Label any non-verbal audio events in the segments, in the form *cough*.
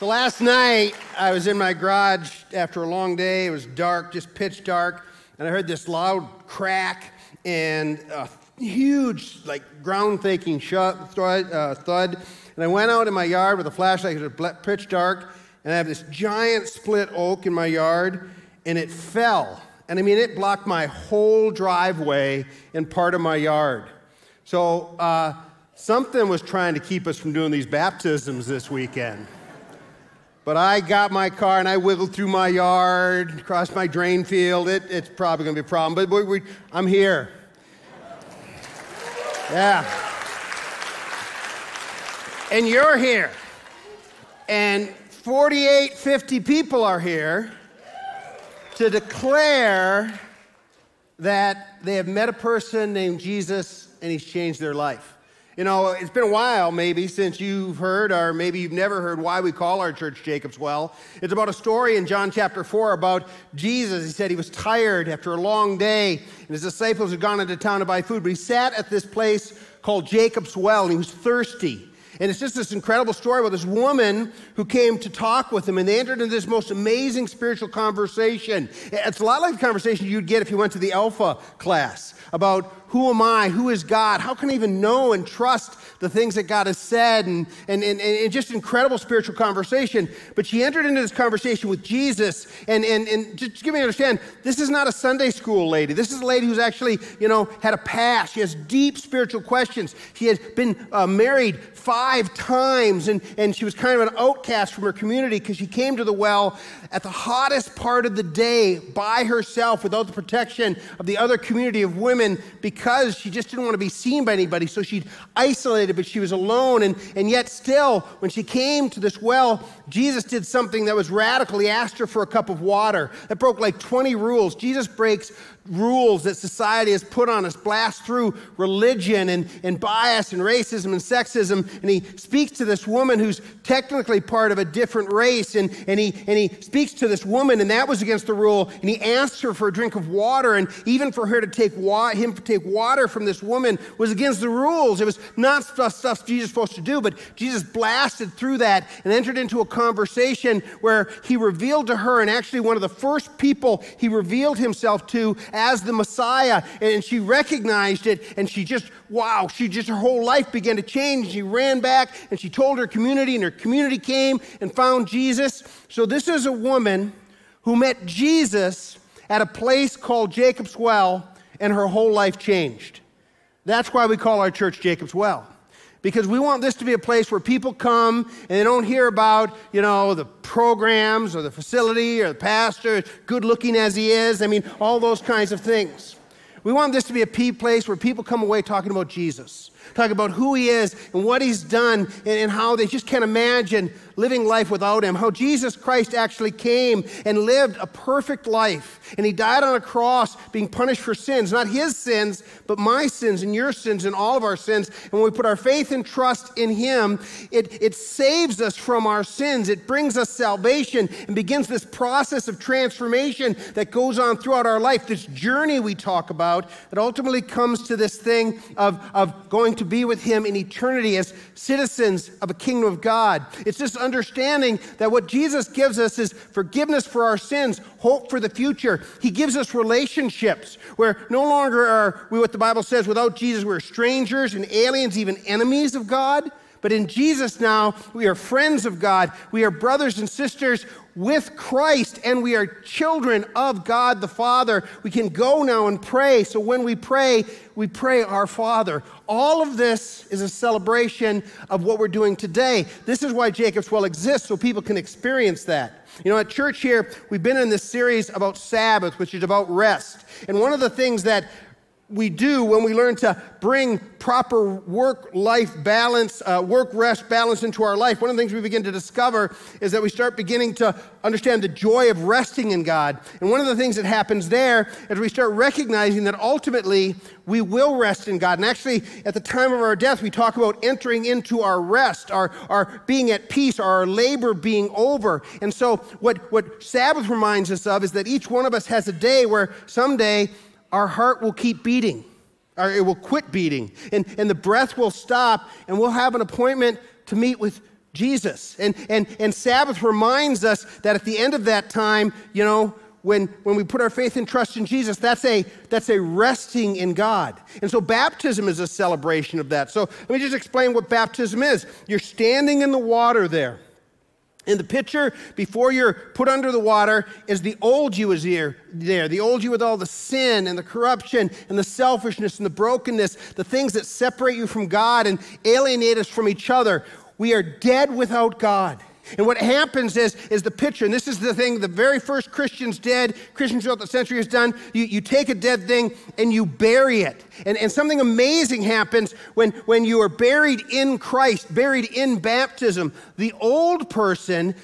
So last night, I was in my garage after a long day. It was dark, just pitch dark, and I heard this loud crack and a huge, like ground shaking thud, uh, thud. And I went out in my yard with a flashlight. It was pitch dark, and I have this giant split oak in my yard, and it fell. And I mean, it blocked my whole driveway and part of my yard. So uh, something was trying to keep us from doing these baptisms this weekend. But I got my car and I wiggled through my yard, crossed my drain field. It, it's probably going to be a problem, but we, we, I'm here. Yeah. And you're here. And 48, 50 people are here to declare that they have met a person named Jesus and he's changed their life. You know, it's been a while maybe since you've heard, or maybe you've never heard, why we call our church Jacob's Well. It's about a story in John chapter 4 about Jesus. He said he was tired after a long day, and his disciples had gone into town to buy food, but he sat at this place called Jacob's Well, and he was thirsty. And it's just this incredible story about this woman who came to talk with him, and they entered into this most amazing spiritual conversation. It's a lot like the conversation you'd get if you went to the Alpha class about who am I? Who is God? How can I even know and trust the things that God has said? And, and, and, and just incredible spiritual conversation. But she entered into this conversation with Jesus. And, and, and just give me understand, this is not a Sunday school lady. This is a lady who's actually, you know, had a past. She has deep spiritual questions. She has been uh, married five times. And, and she was kind of an outcast from her community because she came to the well at the hottest part of the day by herself without the protection of the other community of women because because she just didn't want to be seen by anybody. So she'd isolated, but she was alone. And, and yet, still, when she came to this well, Jesus did something that was radical. He asked her for a cup of water. That broke like 20 rules. Jesus breaks rules that society has put on us, blast through religion and, and bias and racism and sexism. And he speaks to this woman who's technically part of a different race. And, and, he, and he speaks to this woman, and that was against the rule. And he asked her for a drink of water. And even for her to take wa- him to take water from this woman was against the rules. It was not stuff, stuff Jesus was supposed to do, but Jesus blasted through that and entered into a conversation where he revealed to her, and actually one of the first people he revealed himself to as the Messiah. And she recognized it, and she just, wow, she just, her whole life began to change. She ran back and she told her community, and her community came and found Jesus. So this is a woman who met Jesus at a place called Jacob's Well, and her whole life changed. That's why we call our church Jacob's Well because we want this to be a place where people come and they don't hear about, you know, the programs or the facility or the pastor, good looking as he is. I mean, all those kinds of things. We want this to be a place where people come away talking about Jesus, talking about who he is and what he's done and, how they just can't imagine living life without him, how Jesus Christ actually came and lived a perfect life. And he died on a cross being punished for sins, not his sins, but my sins and your sins and all of our sins. And when we put our faith and trust in him, it, it saves us from our sins. It brings us salvation and begins this process of transformation that goes on throughout our life, this journey we talk about that ultimately comes to this thing of, of going to be with him in eternity as citizens of a kingdom of God. It's this understanding that what Jesus gives us is forgiveness for our sins, hope for the future. He gives us relationships where no longer are we what the Bible says without Jesus, we're strangers and aliens, even enemies of God. But in Jesus now, we are friends of God. We are brothers and sisters with Christ, and we are children of God the Father. We can go now and pray. So when we pray, we pray our Father. All of this is a celebration of what we're doing today. This is why Jacob's Well exists, so people can experience that. You know, at church here, we've been in this series about Sabbath, which is about rest. And one of the things that we do when we learn to bring proper work life balance, uh, work rest balance into our life. One of the things we begin to discover is that we start beginning to understand the joy of resting in God. And one of the things that happens there is we start recognizing that ultimately we will rest in God. And actually, at the time of our death, we talk about entering into our rest, our, our being at peace, our labor being over. And so, what, what Sabbath reminds us of is that each one of us has a day where someday our heart will keep beating, or it will quit beating, and, and the breath will stop, and we'll have an appointment to meet with Jesus. And, and, and Sabbath reminds us that at the end of that time, you know, when, when we put our faith and trust in Jesus, that's a, that's a resting in God. And so baptism is a celebration of that. So let me just explain what baptism is. You're standing in the water there. In the picture, before you're put under the water, is the old you is here, there. The old you with all the sin and the corruption and the selfishness and the brokenness, the things that separate you from God and alienate us from each other. We are dead without God. And what happens is, is the picture, and this is the thing the very first Christians did, Christians throughout the century has done, you, you take a dead thing and you bury it. And, and something amazing happens when, when you are buried in Christ, buried in baptism. The old person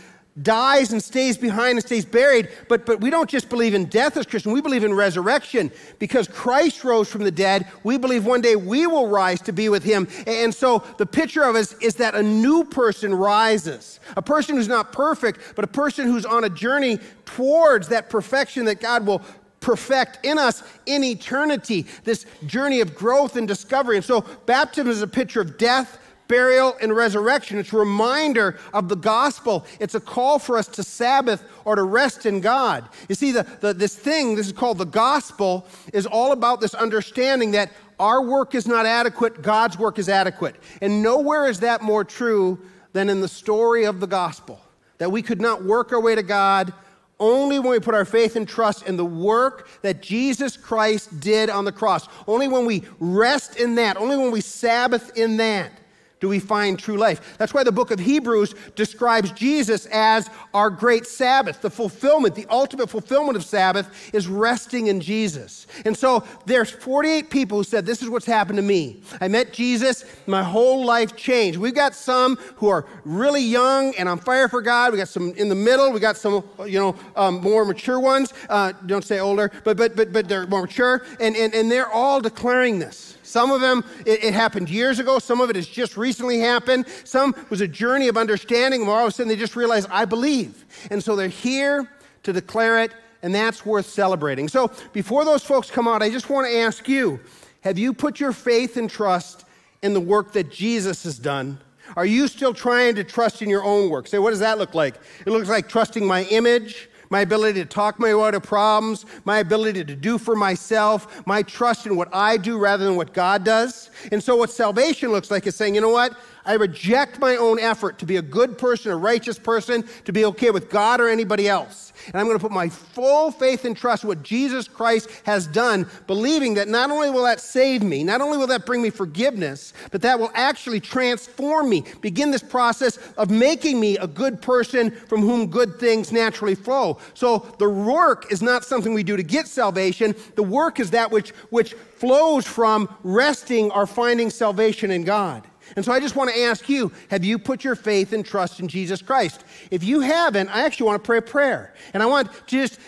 dies and stays behind and stays buried. But, but we don't just believe in death as Christians, we believe in resurrection. Because Christ rose from the dead, we believe one day we will rise to be with him. And so the picture of us is that a new person rises. A person who's not perfect, but a person who's on a journey towards that perfection that God will perfect in us in eternity. This journey of growth and discovery. And so baptism is a picture of death burial, and resurrection. It's a reminder of the gospel. It's a call for us to Sabbath or to rest in God. You see, the, the, this thing, this is called the gospel, is all about this understanding that our work is not adequate, God's work is adequate. And nowhere is that more true than in the story of the gospel. That we could not work our way to God only when we put our faith and trust in the work that Jesus Christ did on the cross. Only when we rest in that. Only when we Sabbath in that do we find true life. That's why the book of Hebrews describes Jesus as our great Sabbath. The fulfillment, the ultimate fulfillment of Sabbath is resting in Jesus. And so there's 48 people who said, This is what's happened to me. I met Jesus, my whole life changed. We've got some who are really young and on fire for God. We got some in the middle. We got some, you know, um, more mature ones. Uh, don't say older, but, but, but, but they're more mature. And, and, and they're all declaring this. Some of them, it, it, happened years ago. Some of it has just recently happened. Some was a journey of understanding, and all of a sudden they just realized, I believe. And so they're here to declare it, and that's worth celebrating. So before those folks come out, I just want to ask you have you put your faith and trust in the work that Jesus has done? Are you still trying to trust in your own work? Say, what does that look like? It looks like trusting my image my ability to talk my way out of problems, my ability to do for myself, my trust in what I do rather than what God does. And so, what salvation looks like is saying, you know what? I reject my own effort to be a good person, a righteous person, to be okay with God or anybody else. And I'm going to put my full faith and trust in what Jesus Christ has done, believing that not only will that save me, not only will that bring me forgiveness, but that will actually transform me, begin this process of making me a good person from whom good things naturally flow. So the work is not something we do to get salvation. The work is that which, which flows from resting or finding salvation in God. And so I just want to ask you have you put your faith and trust in Jesus Christ? If you haven't, I actually want to pray a prayer. And I want to just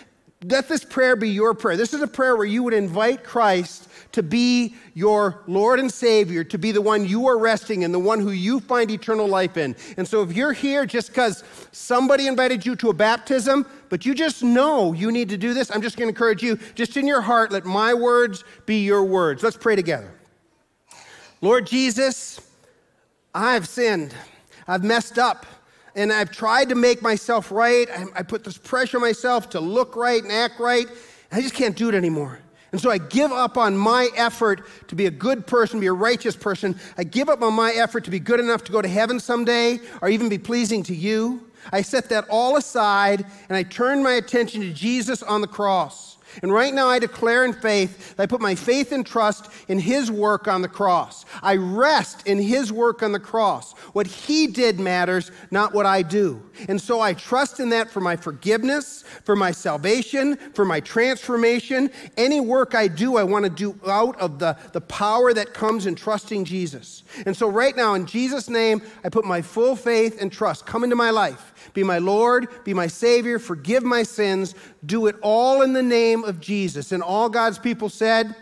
let this prayer be your prayer. This is a prayer where you would invite Christ to be your Lord and Savior, to be the one you are resting in, the one who you find eternal life in. And so if you're here just because somebody invited you to a baptism, but you just know you need to do this, I'm just going to encourage you, just in your heart, let my words be your words. Let's pray together. Lord Jesus, I've sinned. I've messed up. And I've tried to make myself right. I, I put this pressure on myself to look right and act right. I just can't do it anymore. And so I give up on my effort to be a good person, be a righteous person. I give up on my effort to be good enough to go to heaven someday or even be pleasing to you. I set that all aside and I turn my attention to Jesus on the cross. And right now, I declare in faith that I put my faith and trust in His work on the cross. I rest in His work on the cross. What He did matters, not what I do. And so I trust in that for my forgiveness, for my salvation, for my transformation. Any work I do, I want to do out of the, the power that comes in trusting Jesus. And so right now, in Jesus' name, I put my full faith and trust. Come into my life. Be my Lord, be my Savior, forgive my sins. Do it all in the name of Jesus. And all God's people said,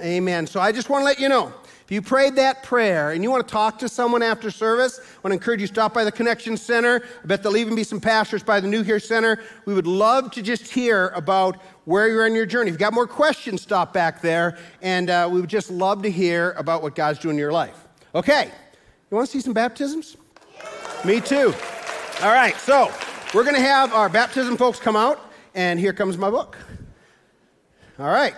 Amen. So I just want to let you know. If you prayed that prayer and you want to talk to someone after service, I want to encourage you to stop by the Connection Center. I bet there'll even be some pastors by the New Here Center. We would love to just hear about where you're on your journey. If you've got more questions, stop back there, and uh, we would just love to hear about what God's doing in your life. Okay, you want to see some baptisms? Me too. All right, so we're going to have our baptism folks come out, and here comes my book. All right.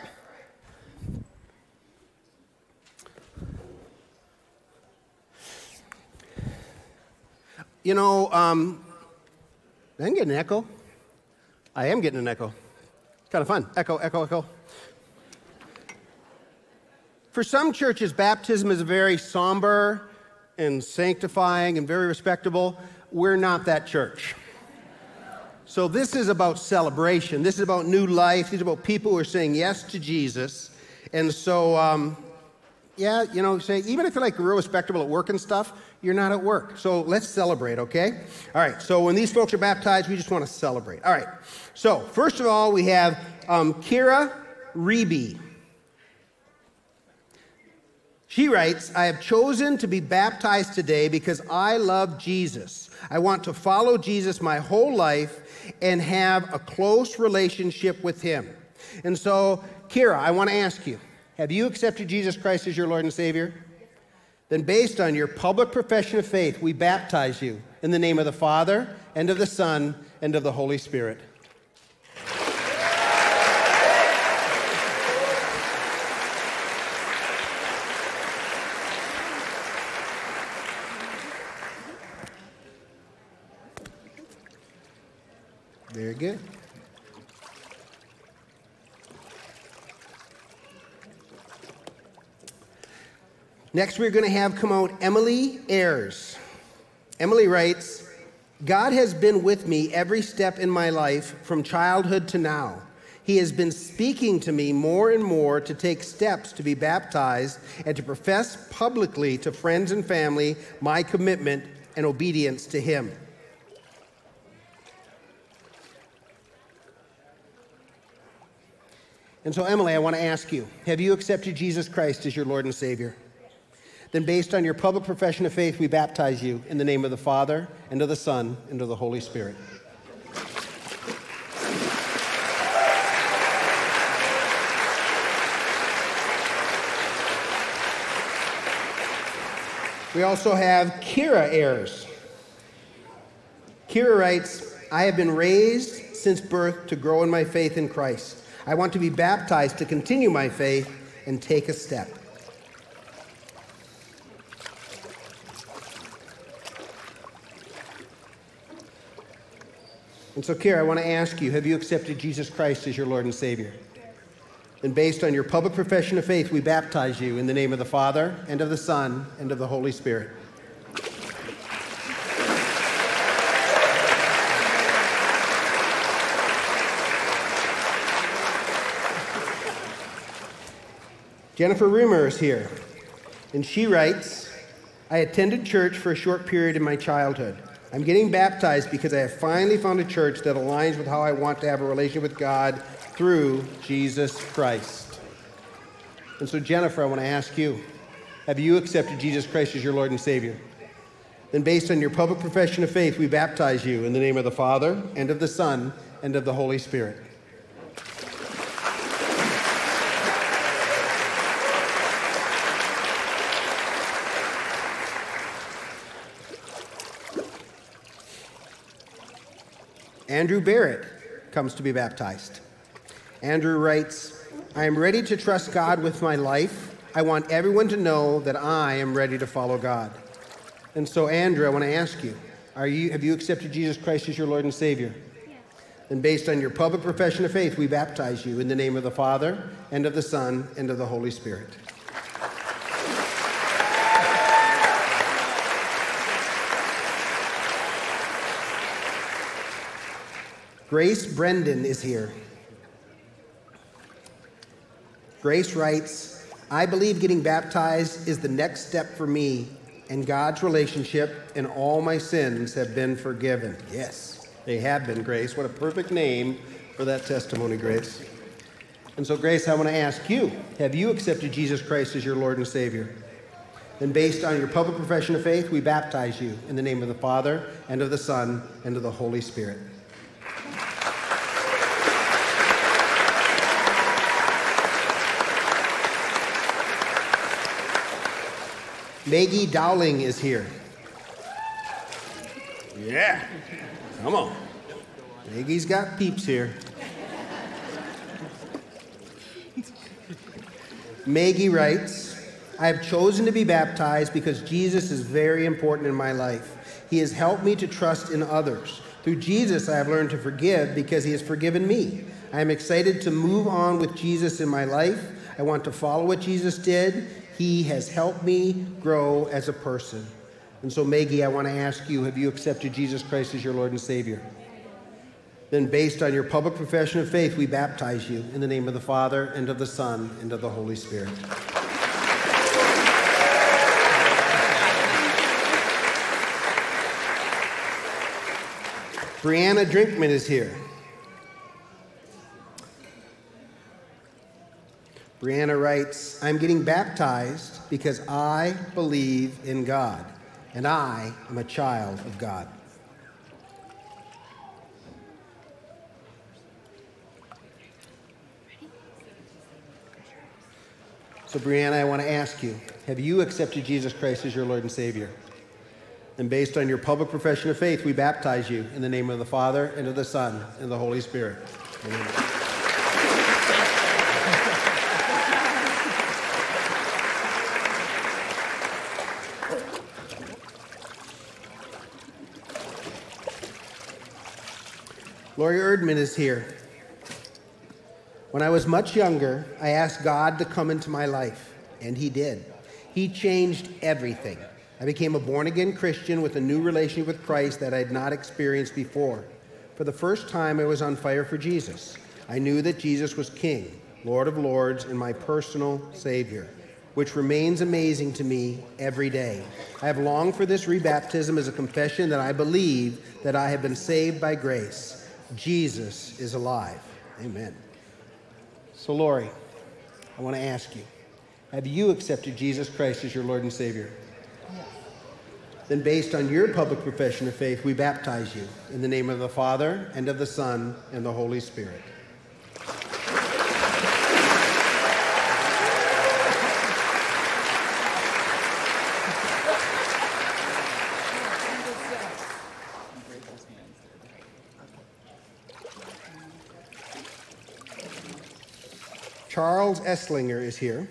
You know, um, I'm getting an echo. I am getting an echo. It's kind of fun. Echo, echo, echo. For some churches, baptism is very somber and sanctifying and very respectable. We're not that church. So, this is about celebration. This is about new life. These are about people who are saying yes to Jesus. And so, um, yeah, you know, say, even if you're like real respectable at work and stuff, you're not at work. So let's celebrate, okay? All right, so when these folks are baptized, we just want to celebrate. All right, so first of all, we have um, Kira Reby. She writes, I have chosen to be baptized today because I love Jesus. I want to follow Jesus my whole life and have a close relationship with him. And so, Kira, I want to ask you have you accepted Jesus Christ as your Lord and Savior? Then, based on your public profession of faith, we baptize you in the name of the Father, and of the Son, and of the Holy Spirit. Very good. Next, we're going to have come out Emily Ayers. Emily writes God has been with me every step in my life from childhood to now. He has been speaking to me more and more to take steps to be baptized and to profess publicly to friends and family my commitment and obedience to Him. And so, Emily, I want to ask you have you accepted Jesus Christ as your Lord and Savior? Then, based on your public profession of faith, we baptize you in the name of the Father, and of the Son, and of the Holy Spirit. We also have Kira Ayers. Kira writes, I have been raised since birth to grow in my faith in Christ. I want to be baptized to continue my faith and take a step. And so, Kira, I want to ask you have you accepted Jesus Christ as your Lord and Savior? And based on your public profession of faith, we baptize you in the name of the Father, and of the Son, and of the Holy Spirit. Jennifer Rimmer is here, and she writes I attended church for a short period in my childhood. I'm getting baptized because I have finally found a church that aligns with how I want to have a relationship with God through Jesus Christ. And so, Jennifer, I want to ask you have you accepted Jesus Christ as your Lord and Savior? Then, based on your public profession of faith, we baptize you in the name of the Father, and of the Son, and of the Holy Spirit. Andrew Barrett comes to be baptized. Andrew writes, I am ready to trust God with my life. I want everyone to know that I am ready to follow God. And so, Andrew, I want to ask you, are you have you accepted Jesus Christ as your Lord and Savior? Yes. And based on your public profession of faith, we baptize you in the name of the Father, and of the Son, and of the Holy Spirit. Grace Brendan is here. Grace writes, I believe getting baptized is the next step for me and God's relationship, and all my sins have been forgiven. Yes, they have been, Grace. What a perfect name for that testimony, Grace. And so, Grace, I want to ask you have you accepted Jesus Christ as your Lord and Savior? Then, based on your public profession of faith, we baptize you in the name of the Father, and of the Son, and of the Holy Spirit. Maggie Dowling is here. Yeah. Come on. Maggie's got peeps here. Maggie writes, I have chosen to be baptized because Jesus is very important in my life. He has helped me to trust in others. Through Jesus, I have learned to forgive because he has forgiven me. I am excited to move on with Jesus in my life. I want to follow what Jesus did. He has helped me grow as a person. And so, Maggie, I want to ask you have you accepted Jesus Christ as your Lord and Savior? Then, based on your public profession of faith, we baptize you in the name of the Father, and of the Son, and of the Holy Spirit. Brianna Drinkman is here. Brianna writes, I'm getting baptized because I believe in God and I am a child of God. So, Brianna, I want to ask you have you accepted Jesus Christ as your Lord and Savior? And based on your public profession of faith, we baptize you in the name of the Father, and of the Son, and the Holy Spirit. Amen. Lori Erdman is here. When I was much younger, I asked God to come into my life, and He did. He changed everything. I became a born again Christian with a new relationship with Christ that I had not experienced before. For the first time, I was on fire for Jesus. I knew that Jesus was King, Lord of Lords, and my personal Savior, which remains amazing to me every day. I have longed for this rebaptism as a confession that I believe that I have been saved by grace. Jesus is alive. Amen. So, Lori, I want to ask you have you accepted Jesus Christ as your Lord and Savior? Yes. Then, based on your public profession of faith, we baptize you in the name of the Father, and of the Son, and the Holy Spirit. Charles Esslinger is here.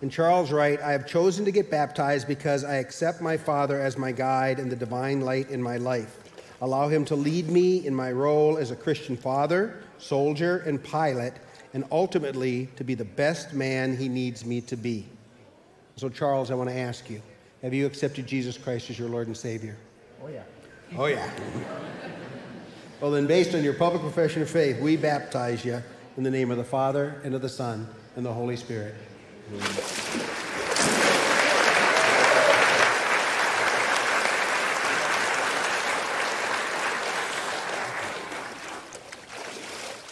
And Charles Wright, I have chosen to get baptized because I accept my Father as my guide and the divine light in my life. Allow him to lead me in my role as a Christian father, soldier, and pilot, and ultimately to be the best man he needs me to be. So, Charles, I want to ask you have you accepted Jesus Christ as your Lord and Savior? Oh, yeah. Oh, yeah. Well, then, based on your public profession of faith, we baptize you in the name of the Father, and of the Son, and the Holy Spirit.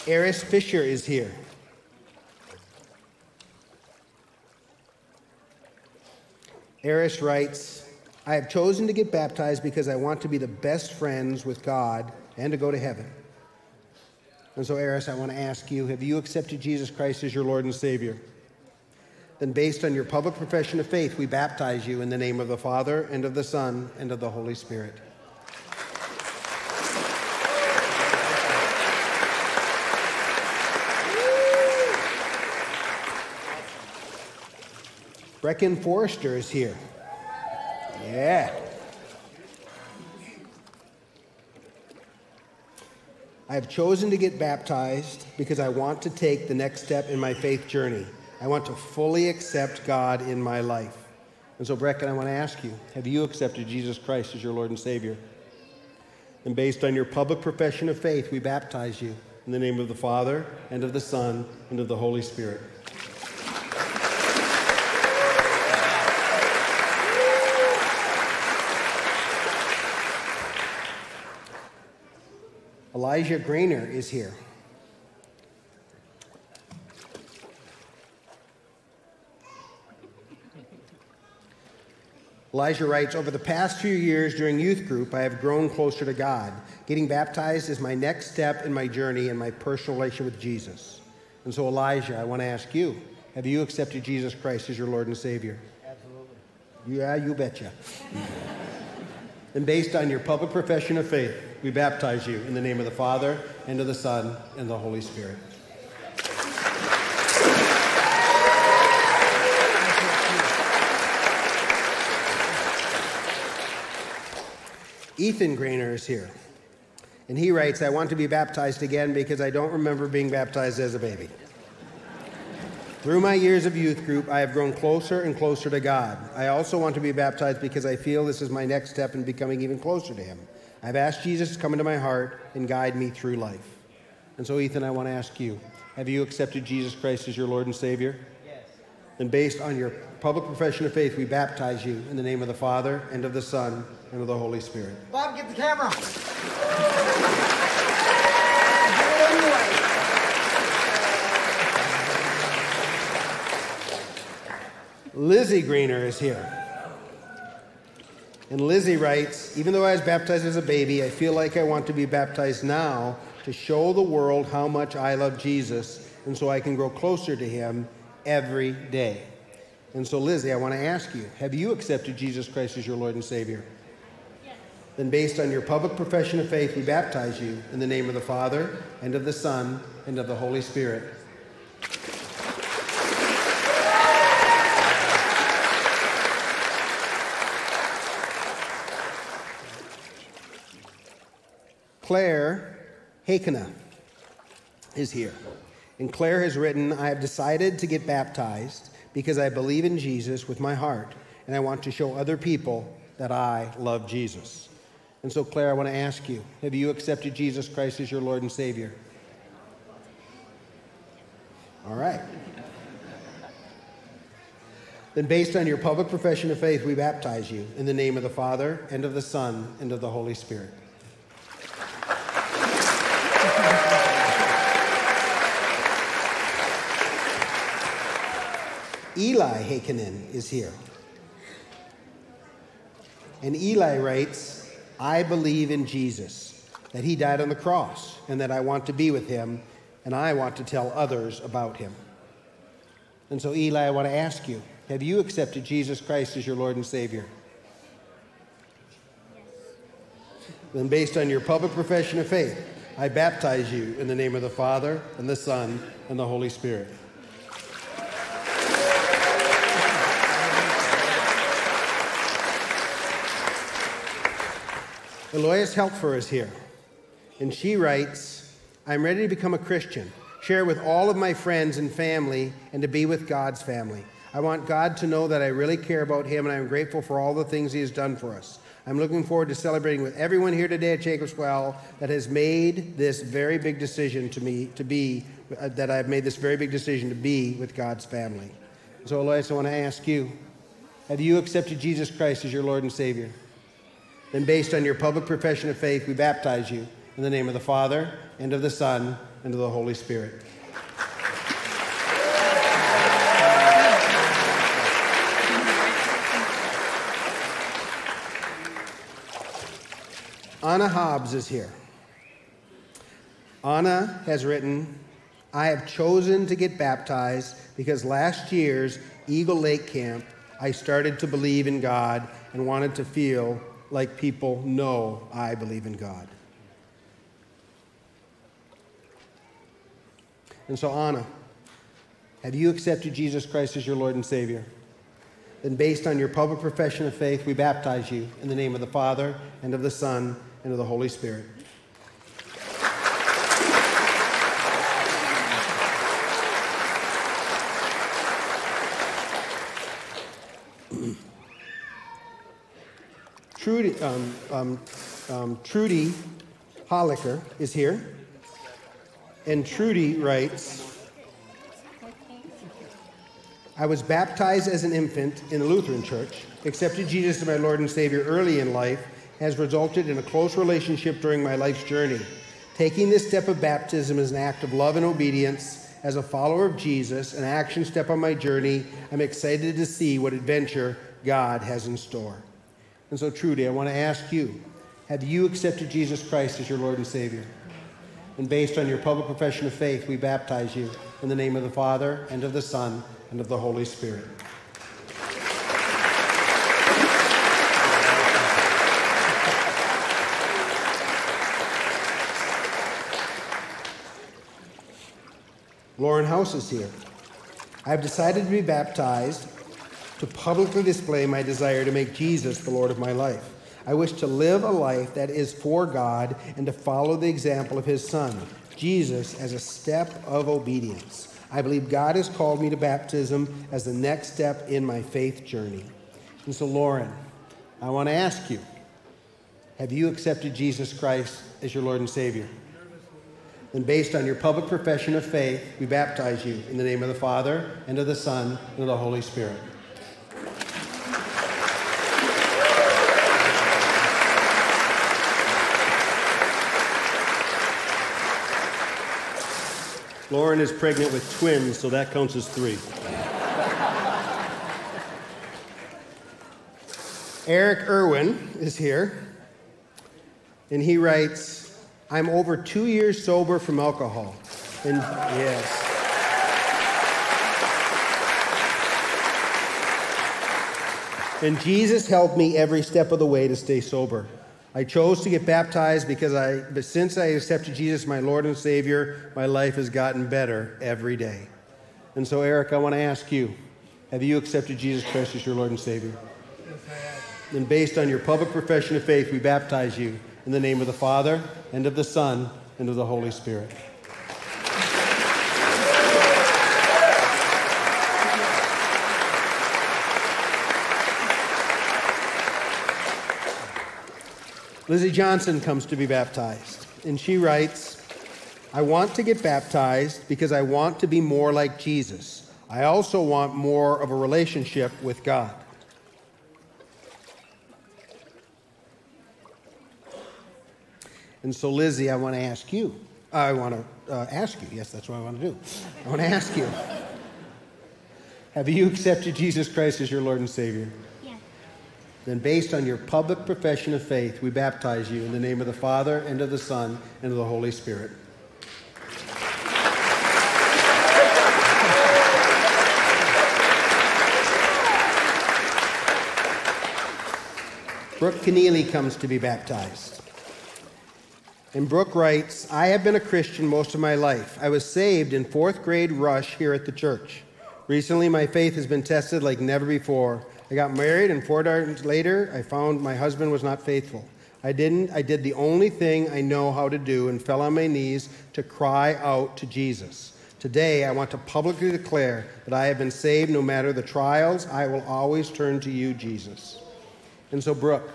Eris Fisher is here. Eris writes, I have chosen to get baptized because I want to be the best friends with God and to go to heaven. And so, Eris, I want to ask you have you accepted Jesus Christ as your Lord and Savior? Then, based on your public profession of faith, we baptize you in the name of the Father, and of the Son, and of the Holy Spirit. Brecken Forrester is here. Yeah. I have chosen to get baptized because I want to take the next step in my faith journey. I want to fully accept God in my life. And so, Brecken, I want to ask you have you accepted Jesus Christ as your Lord and Savior? And based on your public profession of faith, we baptize you in the name of the Father, and of the Son, and of the Holy Spirit. Elijah Grainer is here. Elijah writes Over the past few years during youth group, I have grown closer to God. Getting baptized is my next step in my journey in my personal relationship with Jesus. And so, Elijah, I want to ask you have you accepted Jesus Christ as your Lord and Savior? Absolutely. Yeah, you betcha. *laughs* And based on your public profession of faith, we baptize you in the name of the Father, and of the Son, and the Holy Spirit. Ethan Grainer is here. And he writes, I want to be baptized again because I don't remember being baptized as a baby. Through my years of youth group, I have grown closer and closer to God. I also want to be baptized because I feel this is my next step in becoming even closer to Him. I've asked Jesus to come into my heart and guide me through life. And so, Ethan, I want to ask you have you accepted Jesus Christ as your Lord and Savior? Yes. And based on your public profession of faith, we baptize you in the name of the Father, and of the Son, and of the Holy Spirit. Bob, get the camera. Lizzie Greener is here. And Lizzie writes Even though I was baptized as a baby, I feel like I want to be baptized now to show the world how much I love Jesus and so I can grow closer to him every day. And so, Lizzie, I want to ask you have you accepted Jesus Christ as your Lord and Savior? Yes. Then, based on your public profession of faith, we baptize you in the name of the Father, and of the Son, and of the Holy Spirit. Claire Hakena is here. And Claire has written, I have decided to get baptized because I believe in Jesus with my heart, and I want to show other people that I love Jesus. And so, Claire, I want to ask you have you accepted Jesus Christ as your Lord and Savior? All right. Then, based on your public profession of faith, we baptize you in the name of the Father, and of the Son, and of the Holy Spirit. Eli Hakenen is here. And Eli writes, I believe in Jesus, that he died on the cross, and that I want to be with him, and I want to tell others about him. And so, Eli, I want to ask you have you accepted Jesus Christ as your Lord and Savior? Yes. Then, based on your public profession of faith, I baptize you in the name of the Father, and the Son, and the Holy Spirit. Eloise Helfer is here, and she writes I'm ready to become a Christian, share with all of my friends and family, and to be with God's family. I want God to know that I really care about Him, and I'm grateful for all the things He has done for us. I'm looking forward to celebrating with everyone here today at Jacob's Well that has made this very big decision to me to be uh, that I've made this very big decision to be with God's family. So, Eloise, I want to ask you: Have you accepted Jesus Christ as your Lord and Savior? Then, based on your public profession of faith, we baptize you in the name of the Father, and of the Son, and of the Holy Spirit. Anna Hobbs is here. Anna has written, I have chosen to get baptized because last year's Eagle Lake camp, I started to believe in God and wanted to feel like people know I believe in God. And so, Anna, have you accepted Jesus Christ as your Lord and Savior? Then, based on your public profession of faith, we baptize you in the name of the Father, and of the Son, and of the Holy Spirit. Trudy, um, um, um, Trudy Hollicker is here. And Trudy writes I was baptized as an infant in a Lutheran church, accepted Jesus as my Lord and Savior early in life, has resulted in a close relationship during my life's journey. Taking this step of baptism is an act of love and obedience. As a follower of Jesus, an action step on my journey, I'm excited to see what adventure God has in store. And so, Trudy, I want to ask you have you accepted Jesus Christ as your Lord and Savior? And based on your public profession of faith, we baptize you in the name of the Father, and of the Son, and of the Holy Spirit. Lauren House is here. I've decided to be baptized to publicly display my desire to make Jesus the Lord of my life. I wish to live a life that is for God and to follow the example of his Son, Jesus, as a step of obedience. I believe God has called me to baptism as the next step in my faith journey. And so, Lauren, I want to ask you have you accepted Jesus Christ as your Lord and Savior? Then, based on your public profession of faith, we baptize you in the name of the Father, and of the Son, and of the Holy Spirit. Lauren is pregnant with twins, so that counts as three. Eric Irwin is here, and he writes, I'm over two years sober from alcohol. And yes. And Jesus helped me every step of the way to stay sober. I chose to get baptized because I, but since I accepted Jesus, my Lord and Savior, my life has gotten better every day. And so, Eric, I want to ask you have you accepted Jesus Christ as your Lord and Savior? Yes, I have. Then, based on your public profession of faith, we baptize you in the name of the Father, and of the Son, and of the Holy Spirit. Lizzie Johnson comes to be baptized, and she writes, I want to get baptized because I want to be more like Jesus. I also want more of a relationship with God. And so, Lizzie, I want to ask you. I want to uh, ask you. Yes, that's what I want to do. I want to ask you. Have you accepted Jesus Christ as your Lord and Savior? Then, based on your public profession of faith, we baptize you in the name of the Father, and of the Son, and of the Holy Spirit. Brooke Keneally comes to be baptized. And Brooke writes I have been a Christian most of my life. I was saved in fourth grade rush here at the church. Recently, my faith has been tested like never before. I got married, and four days later, I found my husband was not faithful. I didn't. I did the only thing I know how to do and fell on my knees to cry out to Jesus. Today, I want to publicly declare that I have been saved no matter the trials. I will always turn to you, Jesus. And so, Brooke,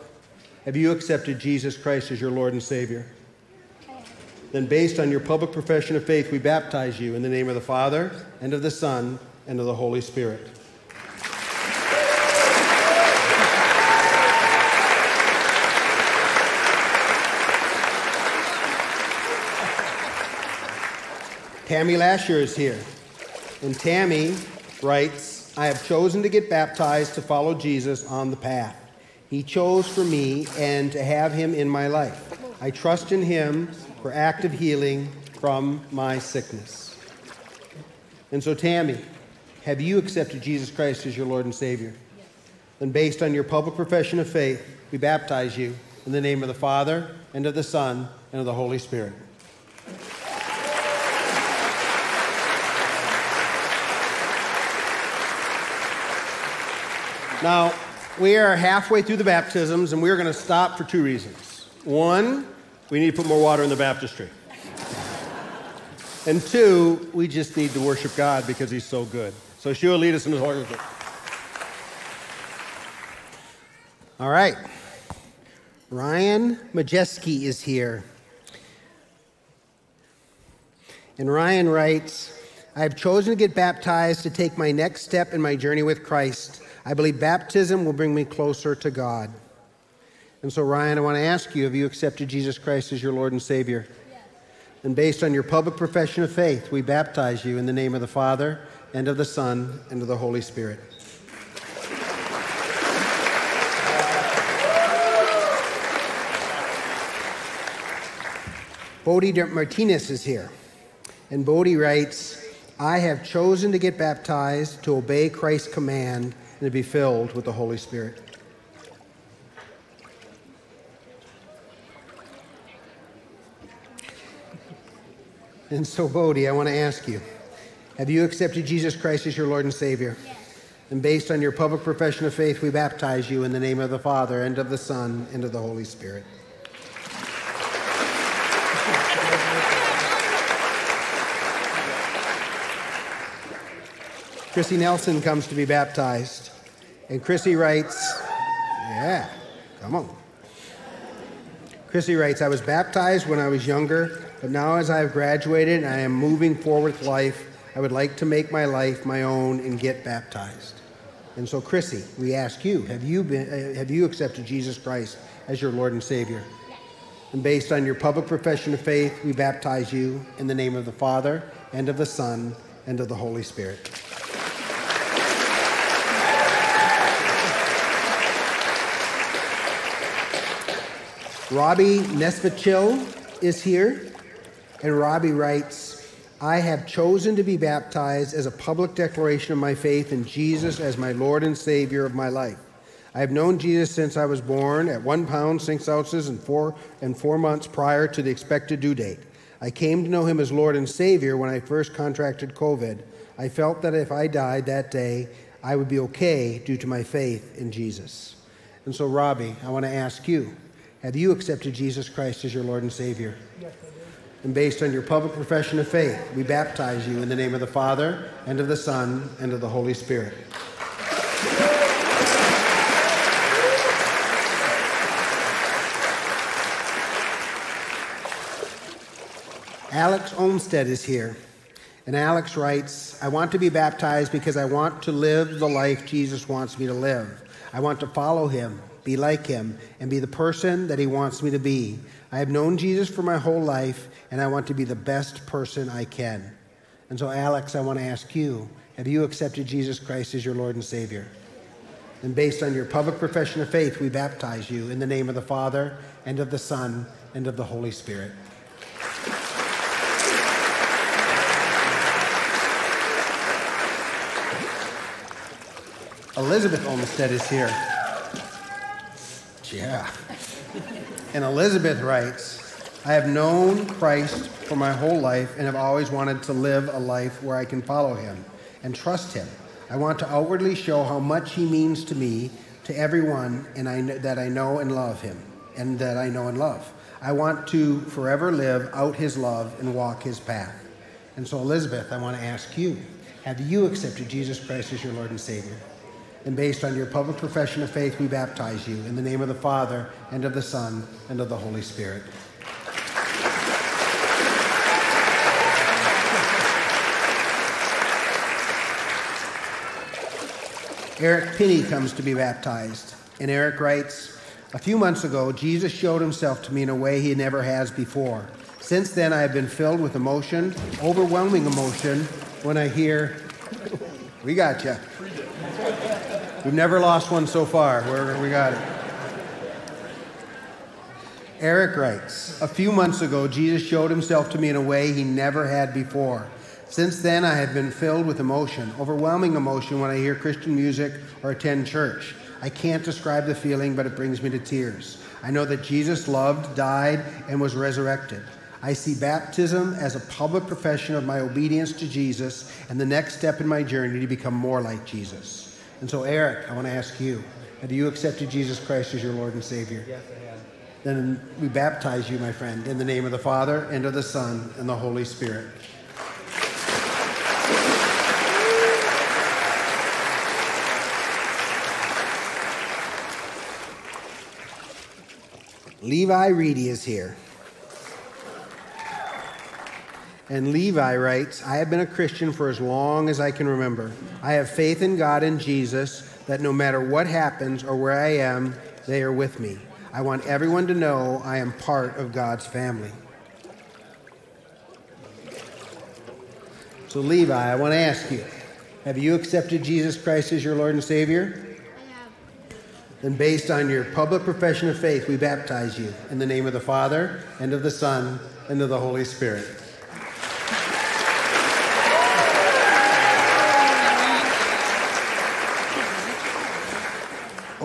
have you accepted Jesus Christ as your Lord and Savior? Then, based on your public profession of faith, we baptize you in the name of the Father, and of the Son, and of the Holy Spirit. Tammy Lasher is here. And Tammy writes, I have chosen to get baptized to follow Jesus on the path. He chose for me and to have him in my life. I trust in him for active healing from my sickness. And so, Tammy, have you accepted Jesus Christ as your Lord and Savior? Yes. Then, based on your public profession of faith, we baptize you in the name of the Father, and of the Son, and of the Holy Spirit. Now, we are halfway through the baptisms, and we're going to stop for two reasons. One, we need to put more water in the baptistry. And two, we just need to worship God because He's so good. So she will lead us in His Spirit. All right. Ryan Majeski is here. And Ryan writes I have chosen to get baptized to take my next step in my journey with Christ. I believe baptism will bring me closer to God. And so, Ryan, I want to ask you have you accepted Jesus Christ as your Lord and Savior? Yes. And based on your public profession of faith, we baptize you in the name of the Father, and of the Son, and of the Holy Spirit. Bodie Martinez is here. And Bodie writes, I have chosen to get baptized to obey Christ's command and to be filled with the Holy Spirit. And so, Bodhi, I want to ask you Have you accepted Jesus Christ as your Lord and Savior? Yes. And based on your public profession of faith, we baptize you in the name of the Father, and of the Son, and of the Holy Spirit. *laughs* Chrissy Nelson comes to be baptized. And Chrissy writes, Yeah, come on. Chrissy writes, I was baptized when I was younger, but now as I have graduated and I am moving forward with life, I would like to make my life my own and get baptized. And so, Chrissy, we ask you, have you, been, uh, have you accepted Jesus Christ as your Lord and Savior? And based on your public profession of faith, we baptize you in the name of the Father, and of the Son, and of the Holy Spirit. Robbie Nesvachil is here, and Robbie writes, I have chosen to be baptized as a public declaration of my faith in Jesus as my Lord and Savior of my life. I have known Jesus since I was born at one pound, six ounces, and four, and four months prior to the expected due date. I came to know him as Lord and Savior when I first contracted COVID. I felt that if I died that day, I would be okay due to my faith in Jesus. And so, Robbie, I want to ask you have you accepted Jesus Christ as your Lord and Savior? Yes, I do. And based on your public profession of faith, we baptize you in the name of the Father, and of the Son, and of the Holy Spirit. Alex Olmsted is here. And Alex writes, I want to be baptized because I want to live the life Jesus wants me to live. I want to follow him, be like him, and be the person that he wants me to be. I have known Jesus for my whole life, and I want to be the best person I can. And so, Alex, I want to ask you have you accepted Jesus Christ as your Lord and Savior? And based on your public profession of faith, we baptize you in the name of the Father, and of the Son, and of the Holy Spirit. Elizabeth Olmsted is here. Yeah. And Elizabeth writes, I have known Christ for my whole life and have always wanted to live a life where I can follow him and trust him. I want to outwardly show how much he means to me, to everyone, and I, that I know and love him, and that I know and love. I want to forever live out his love and walk his path. And so, Elizabeth, I want to ask you have you accepted Jesus Christ as your Lord and Savior? And based on your public profession of faith, we baptize you in the name of the Father, and of the Son, and of the Holy Spirit. Eric Pinney comes to be baptized. And Eric writes A few months ago, Jesus showed himself to me in a way he never has before. Since then, I have been filled with emotion, overwhelming emotion, when I hear, *laughs* We got you. We've never lost one so far. We're, we got it. Eric writes A few months ago, Jesus showed himself to me in a way he never had before. Since then, I have been filled with emotion, overwhelming emotion when I hear Christian music or attend church. I can't describe the feeling, but it brings me to tears. I know that Jesus loved, died, and was resurrected. I see baptism as a public profession of my obedience to Jesus and the next step in my journey to become more like Jesus. And so, Eric, I want to ask you have you accepted Jesus Christ as your Lord and Savior? Yes, I have. Then we baptize you, my friend, in the name of the Father, and of the Son, and the Holy Spirit. Levi Reedy is here. And Levi writes, I have been a Christian for as long as I can remember. I have faith in God and Jesus that no matter what happens or where I am, they are with me. I want everyone to know I am part of God's family. So, Levi, I want to ask you have you accepted Jesus Christ as your Lord and Savior? I have. Then, based on your public profession of faith, we baptize you in the name of the Father, and of the Son, and of the Holy Spirit.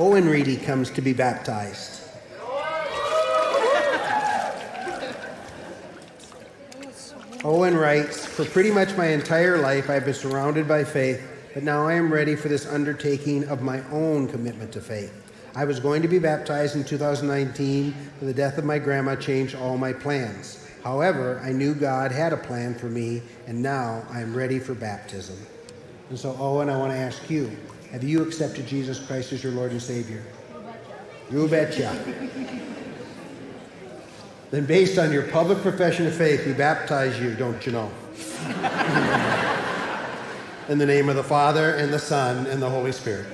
Owen Reedy comes to be baptized. Owen writes For pretty much my entire life, I have been surrounded by faith, but now I am ready for this undertaking of my own commitment to faith. I was going to be baptized in 2019, but the death of my grandma changed all my plans. However, I knew God had a plan for me, and now I am ready for baptism. And so, Owen, I want to ask you have you accepted Jesus Christ as your Lord and Savior? You betcha. then, based on your public profession of faith, we baptize you, don't you know? In the name of the Father, and the Son, and the Holy Spirit.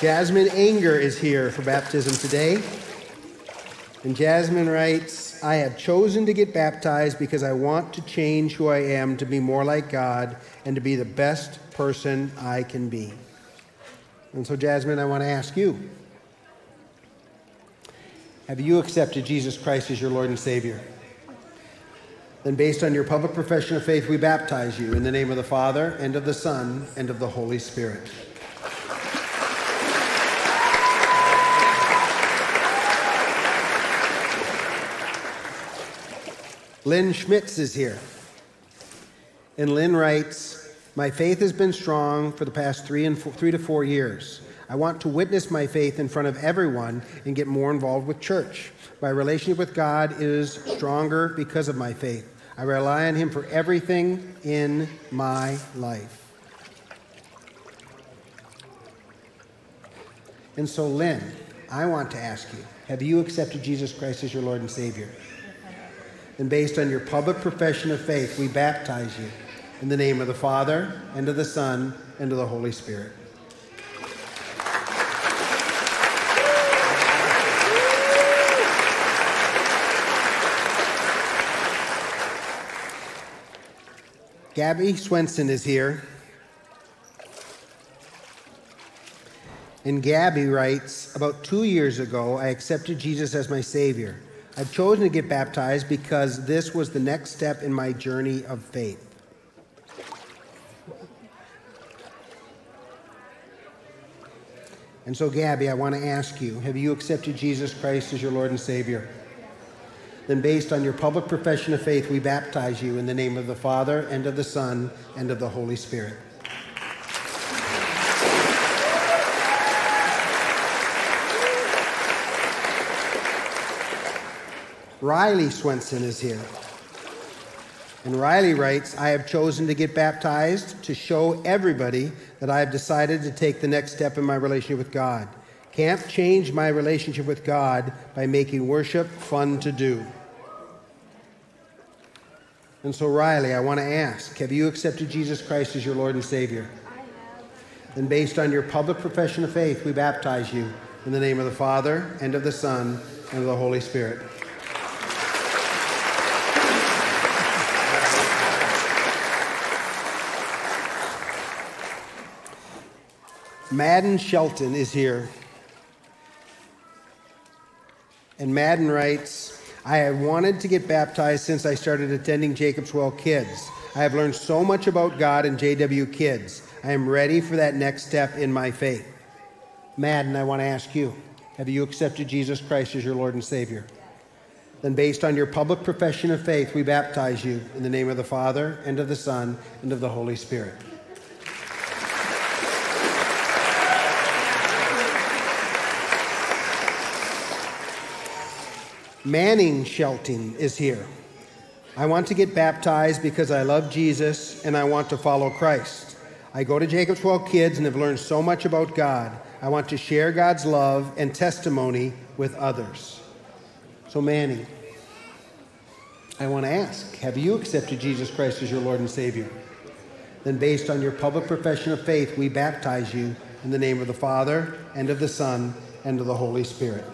Jasmine Anger is here for baptism today. And Jasmine writes, I have chosen to get baptized because I want to change who I am to be more like God and to be the best person I can be. And so, Jasmine, I want to ask you Have you accepted Jesus Christ as your Lord and Savior? Then, based on your public profession of faith, we baptize you in the name of the Father, and of the Son, and of the Holy Spirit. Lynn Schmitz is here. And Lynn writes, My faith has been strong for the past three, and four, three to four years. I want to witness my faith in front of everyone and get more involved with church. My relationship with God is stronger because of my faith. I rely on Him for everything in my life. And so, Lynn, I want to ask you have you accepted Jesus Christ as your Lord and Savior? And based on your public profession of faith, we baptize you in the name of the Father, and of the Son, and of the Holy Spirit. Gabby Swenson is here. And Gabby writes About two years ago, I accepted Jesus as my Savior. I've chosen to get baptized because this was the next step in my journey of faith. And so, Gabby, I want to ask you have you accepted Jesus Christ as your Lord and Savior? Then, based on your public profession of faith, we baptize you in the name of the Father, and of the Son, and of the Holy Spirit. Riley Swenson is here. And Riley writes, I have chosen to get baptized to show everybody that I have decided to take the next step in my relationship with God. Can't change my relationship with God by making worship fun to do. And so, Riley, I want to ask Have you accepted Jesus Christ as your Lord and Savior? I have. Then, based on your public profession of faith, we baptize you in the name of the Father, and of the Son, and of the Holy Spirit. Madden Shelton is here. And Madden writes, I have wanted to get baptized since I started attending Jacob's Well Kids. I have learned so much about God and JW Kids. I am ready for that next step in my faith. Madden, I want to ask you have you accepted Jesus Christ as your Lord and Savior? Then, based on your public profession of faith, we baptize you in the name of the Father, and of the Son, and of the Holy Spirit. Manning Shelton is here. I want to get baptized because I love Jesus and I want to follow Christ. I go to Jacob's Well Kids and have learned so much about God. I want to share God's love and testimony with others. So, Manning, I want to ask Have you accepted Jesus Christ as your Lord and Savior? Then, based on your public profession of faith, we baptize you in the name of the Father, and of the Son, and of the Holy Spirit.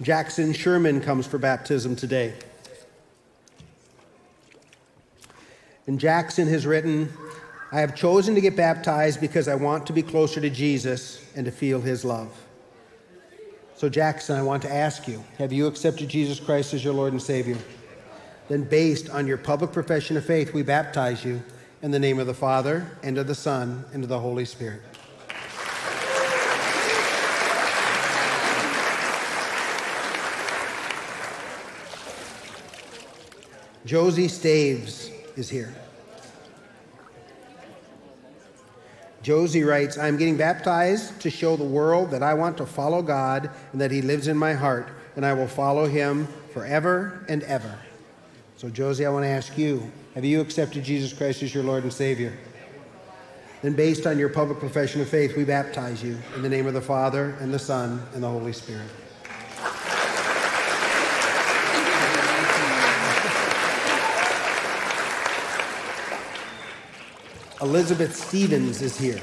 Jackson Sherman comes for baptism today. And Jackson has written, I have chosen to get baptized because I want to be closer to Jesus and to feel his love. So, Jackson, I want to ask you have you accepted Jesus Christ as your Lord and Savior? Then, based on your public profession of faith, we baptize you in the name of the Father, and of the Son, and of the Holy Spirit. Josie Staves is here. Josie writes, I'm getting baptized to show the world that I want to follow God and that He lives in my heart, and I will follow Him forever and ever. So, Josie, I want to ask you have you accepted Jesus Christ as your Lord and Savior? Then, based on your public profession of faith, we baptize you in the name of the Father, and the Son, and the Holy Spirit. Elizabeth Stevens is here.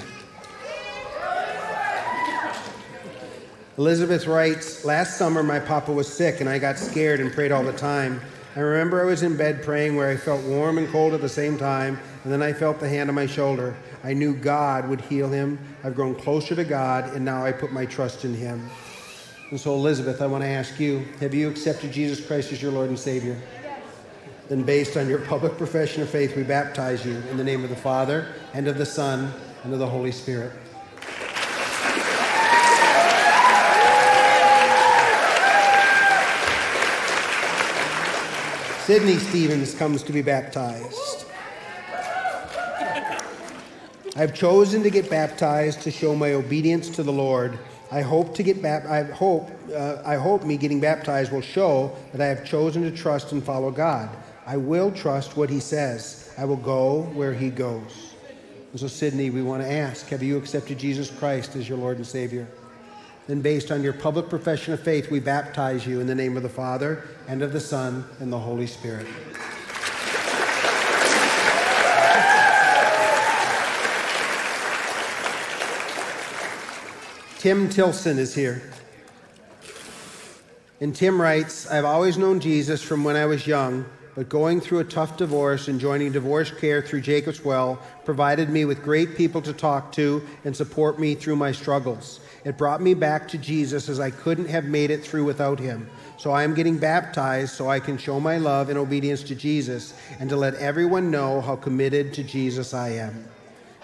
Elizabeth writes Last summer, my papa was sick, and I got scared and prayed all the time. I remember I was in bed praying where I felt warm and cold at the same time, and then I felt the hand on my shoulder. I knew God would heal him. I've grown closer to God, and now I put my trust in him. And so, Elizabeth, I want to ask you have you accepted Jesus Christ as your Lord and Savior? Then based on your public profession of faith, we baptize you in the name of the Father, and of the Son, and of the Holy Spirit. Sydney Stevens comes to be baptized. I've chosen to get baptized to show my obedience to the Lord. I hope to get bap- I hope uh, I hope me getting baptized will show that I have chosen to trust and follow God. I will trust what he says. I will go where he goes. And so, Sydney, we want to ask Have you accepted Jesus Christ as your Lord and Savior? Then, based on your public profession of faith, we baptize you in the name of the Father, and of the Son, and the Holy Spirit. Tim Tilson is here. And Tim writes I've always known Jesus from when I was young but going through a tough divorce and joining divorce care through Jacob's Well provided me with great people to talk to and support me through my struggles. It brought me back to Jesus as I couldn't have made it through without him. So I am getting baptized so I can show my love and obedience to Jesus and to let everyone know how committed to Jesus I am.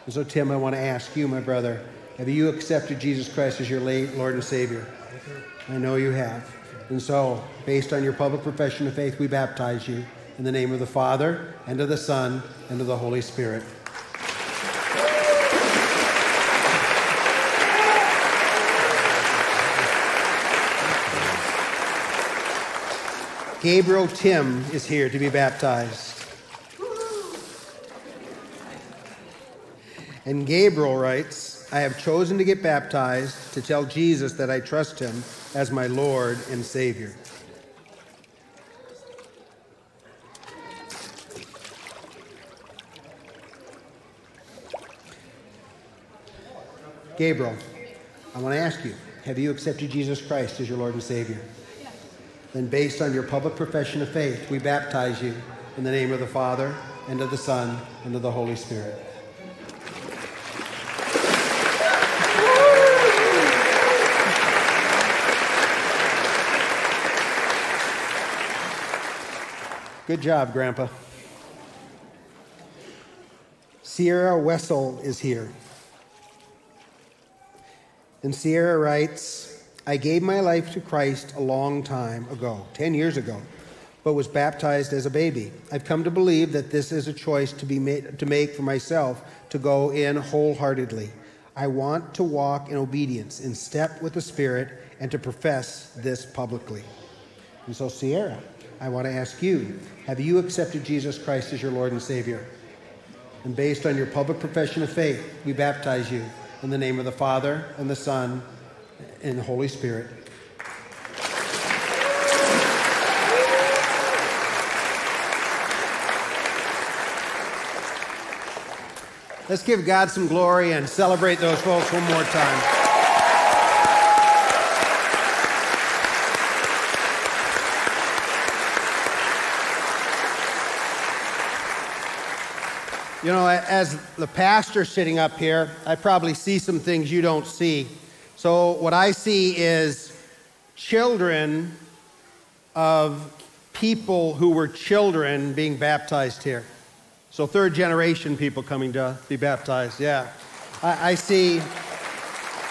And so, Tim, I want to ask you, my brother, have you accepted Jesus Christ as your Lord and Savior? I know you have. And so, based on your public profession of faith, we baptize you. In the name of the Father, and of the Son, and of the Holy Spirit. Gabriel Tim is here to be baptized. And Gabriel writes, I have chosen to get baptized to tell Jesus that I trust him as my Lord and Savior. Gabriel, I want to ask you have you accepted Jesus Christ as your Lord and Savior? Yes. Then, based on your public profession of faith, we baptize you in the name of the Father, and of the Son, and of the Holy Spirit. Good job, Grandpa. Sierra Wessel is here. And Sierra writes, I gave my life to Christ a long time ago, 10 years ago, but was baptized as a baby. I've come to believe that this is a choice to, be made, to make for myself to go in wholeheartedly. I want to walk in obedience, in step with the Spirit, and to profess this publicly. And so, Sierra, I want to ask you have you accepted Jesus Christ as your Lord and Savior? And based on your public profession of faith, we baptize you in the name of the Father, and the Son, and the Holy Spirit. Let's give God some glory and celebrate those folks one more time. You know, as the pastor sitting up here, I probably see some things you don't see. So, what I see is children of people who were children being baptized here. So, third generation people coming to be baptized, yeah. I, I see,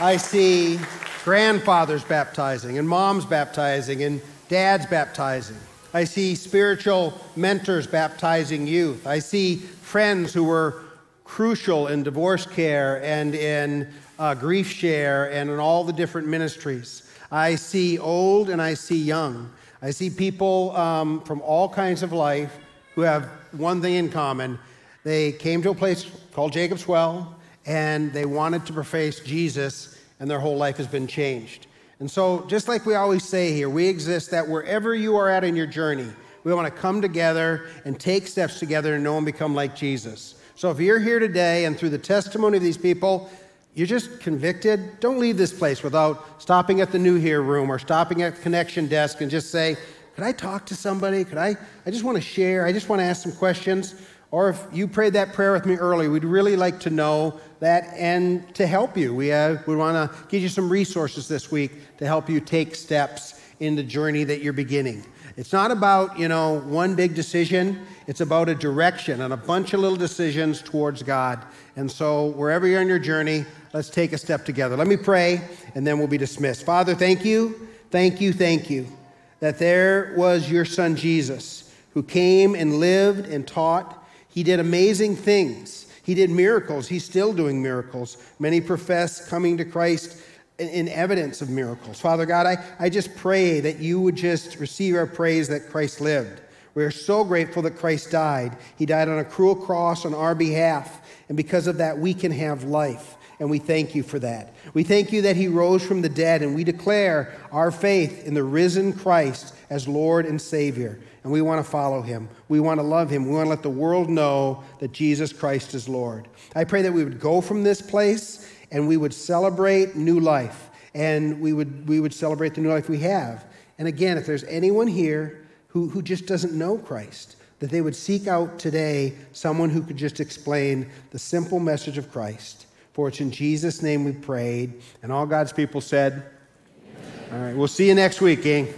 I see grandfathers baptizing, and moms baptizing, and dads baptizing. I see spiritual mentors baptizing youth. I see friends who were crucial in divorce care and in uh, grief share and in all the different ministries. I see old and I see young. I see people um, from all kinds of life who have one thing in common. They came to a place called Jacob's Well and they wanted to profess Jesus, and their whole life has been changed. And so, just like we always say here, we exist that wherever you are at in your journey, we want to come together and take steps together and know and become like Jesus. So, if you're here today and through the testimony of these people, you're just convicted, don't leave this place without stopping at the New Here room or stopping at the connection desk and just say, Could I talk to somebody? Could I? I just want to share. I just want to ask some questions. Or if you prayed that prayer with me early, we'd really like to know that and to help you. We, we want to give you some resources this week to help you take steps in the journey that you're beginning. It's not about, you know, one big decision. It's about a direction and a bunch of little decisions towards God. And so, wherever you're on your journey, let's take a step together. Let me pray, and then we'll be dismissed. Father, thank you, thank you, thank you that there was your son Jesus who came and lived and taught he did amazing things. He did miracles. He's still doing miracles. Many profess coming to Christ in evidence of miracles. Father God, I, I just pray that you would just receive our praise that Christ lived. We are so grateful that Christ died. He died on a cruel cross on our behalf. And because of that, we can have life. And we thank you for that. We thank you that he rose from the dead, and we declare our faith in the risen Christ as Lord and Savior and we want to follow him. We want to love him. We want to let the world know that Jesus Christ is Lord. I pray that we would go from this place and we would celebrate new life and we would, we would celebrate the new life we have. And again, if there's anyone here who, who just doesn't know Christ, that they would seek out today someone who could just explain the simple message of Christ. For it's in Jesus' name we prayed. And all God's people said, Amen. All right, we'll see you next week, gang.